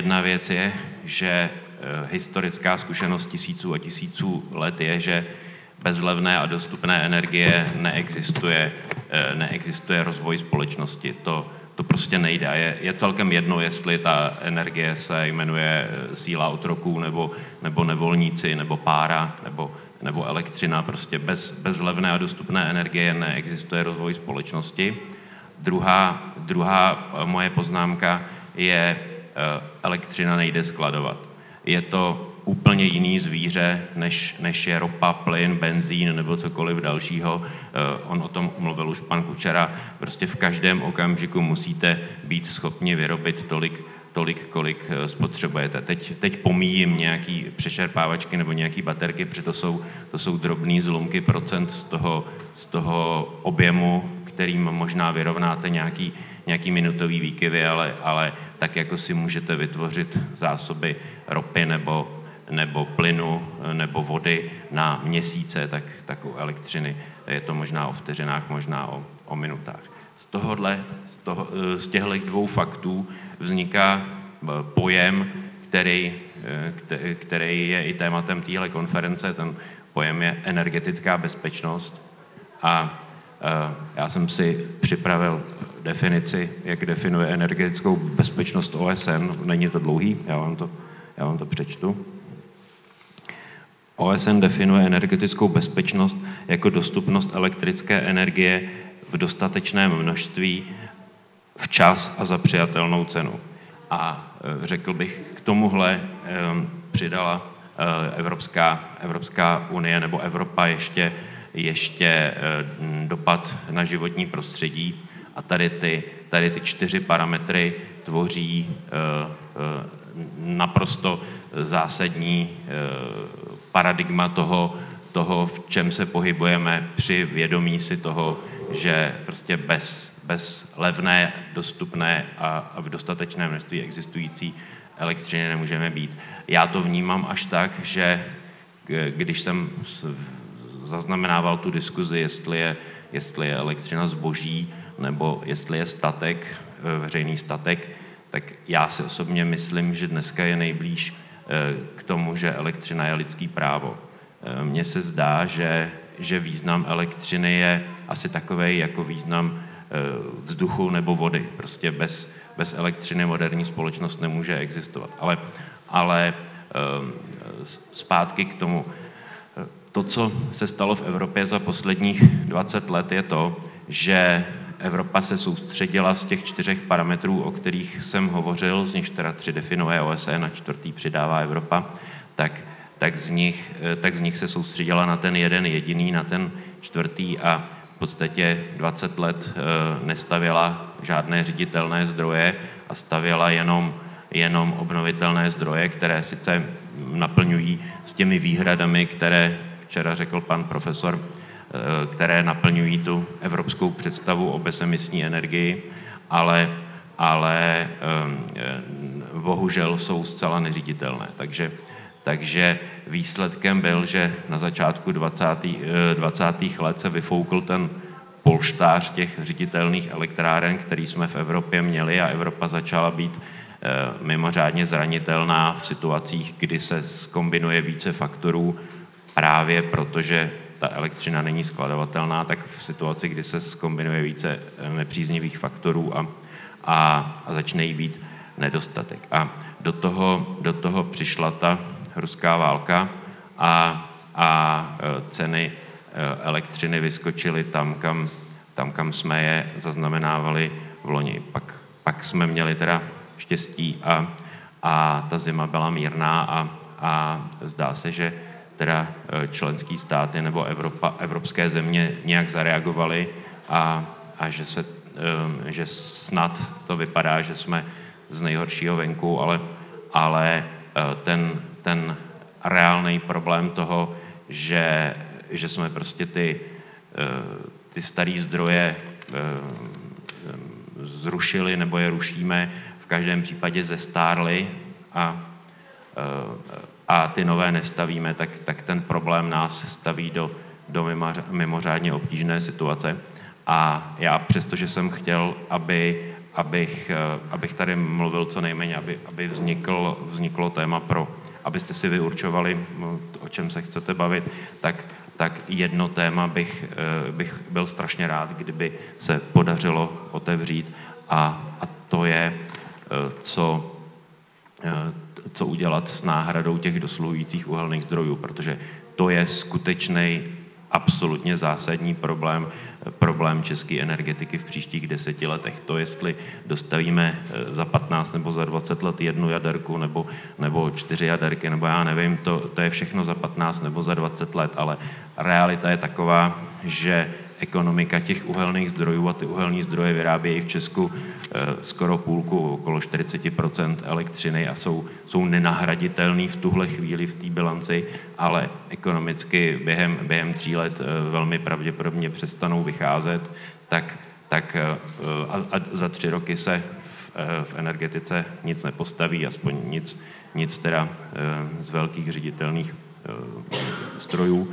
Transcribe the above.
jedna věc je, že historická zkušenost tisíců a tisíců let je, že bez levné a dostupné energie neexistuje, neexistuje rozvoj společnosti. To, to prostě nejde. Je, je celkem jedno, jestli ta energie se jmenuje síla otroků, nebo, nebo nevolníci, nebo pára, nebo, nebo elektřina. Prostě bez, bez levné a dostupné energie neexistuje rozvoj společnosti. Druhá, druhá moje poznámka je, elektřina nejde skladovat. Je to úplně jiný zvíře, než, než je ropa, plyn, benzín nebo cokoliv dalšího. On o tom mluvil už pan Kučera. Prostě v každém okamžiku musíte být schopni vyrobit tolik, tolik, kolik spotřebujete. Teď, teď pomíjím nějaký přešerpávačky nebo nějaký baterky, protože to jsou, to jsou drobné zlomky procent z toho, z toho objemu, kterým možná vyrovnáte nějaký, nějaký minutový výkyvy, ale, ale tak jako si můžete vytvořit zásoby ropy nebo, nebo plynu nebo vody na měsíce, tak, tak u elektřiny je to možná o vteřinách, možná o, o minutách. Z, tohohle, z, toho, z těchto dvou faktů vzniká pojem, který, který je i tématem téhle konference. Ten pojem je energetická bezpečnost. A já jsem si připravil definici, jak definuje energetickou bezpečnost OSN. Není to dlouhý, já vám to, já vám to přečtu. OSN definuje energetickou bezpečnost jako dostupnost elektrické energie v dostatečném množství, včas a za přijatelnou cenu. A řekl bych, k tomuhle přidala Evropská, Evropská unie nebo Evropa ještě, ještě dopad na životní prostředí. A tady ty, tady ty čtyři parametry tvoří naprosto zásadní paradigma toho, toho, v čem se pohybujeme při vědomí si toho, že prostě bez, bez levné, dostupné a, a v dostatečném množství existující elektřiny nemůžeme být. Já to vnímám až tak, že když jsem zaznamenával tu diskuzi, jestli je, jestli je elektřina zboží nebo jestli je statek, veřejný statek, tak já si osobně myslím, že dneska je nejblíž k tomu, že elektřina je lidský právo. Mně se zdá, že, že význam elektřiny je asi takový jako význam vzduchu nebo vody. Prostě bez, bez elektřiny moderní společnost nemůže existovat. Ale, ale zpátky k tomu. To, co se stalo v Evropě za posledních 20 let, je to, že Evropa se soustředila z těch čtyřech parametrů, o kterých jsem hovořil, z nich teda tři definuje OSN a čtvrtý přidává Evropa, tak, tak, z nich, tak z nich se soustředila na ten jeden jediný, na ten čtvrtý a v podstatě 20 let nestavila žádné ředitelné zdroje a stavěla jenom, jenom obnovitelné zdroje, které sice naplňují s těmi výhradami, které včera řekl pan profesor Eh, které naplňují tu evropskou představu o bezemisní energii, ale, ale eh, bohužel jsou zcela neřiditelné. Takže, takže výsledkem byl, že na začátku 20. 20. Eh, let se vyfoukl ten polštář těch ředitelných elektráren, který jsme v Evropě měli a Evropa začala být mimořádně zranitelná v situacích, kdy se skombinuje více faktorů právě protože ta elektřina není skladovatelná, tak v situaci, kdy se skombinuje více nepříznivých faktorů a, a, a začne jí být nedostatek. A do toho, do toho přišla ta ruská válka a, a ceny elektřiny vyskočily tam kam, tam, kam jsme je zaznamenávali v loni. Pak, pak jsme měli teda štěstí a, a ta zima byla mírná a, a zdá se, že teda členský státy nebo Evropa, evropské země nějak zareagovaly a, a že, se, že snad to vypadá, že jsme z nejhoršího venku, ale, ale ten, ten reálný problém toho, že, že jsme prostě ty, ty staré zdroje zrušili nebo je rušíme, v každém případě zestárli a a ty nové nestavíme, tak, tak ten problém nás staví do, do mimořádně obtížné situace. A já přestože jsem chtěl, aby, abych, abych tady mluvil co nejméně, aby, aby vznikl, vzniklo téma pro, abyste si vyurčovali, o čem se chcete bavit, tak, tak jedno téma bych, bych byl strašně rád, kdyby se podařilo otevřít a, a to je, co, co udělat s náhradou těch dosluhujících uhelných zdrojů, protože to je skutečný absolutně zásadní problém, problém české energetiky v příštích deseti letech. To, jestli dostavíme eh, za 15 nebo za 20 let jednu jaderku nebo, nebo čtyři jaderky, nebo já nevím, to, to je všechno za 15 nebo za 20 let, ale realita je taková, že ekonomika těch uhelných zdrojů a ty uhelné zdroje vyrábějí v Česku eh, skoro půlku, okolo 40% elektřiny a jsou, jsou nenahraditelný v tuhle chvíli v té bilanci, ale ekonomicky během, během tří let eh, velmi pravděpodobně přestanou vycházet, tak, tak eh, a, a za tři roky se v, v energetice nic nepostaví, aspoň nic, nic teda z velkých ředitelných strojů.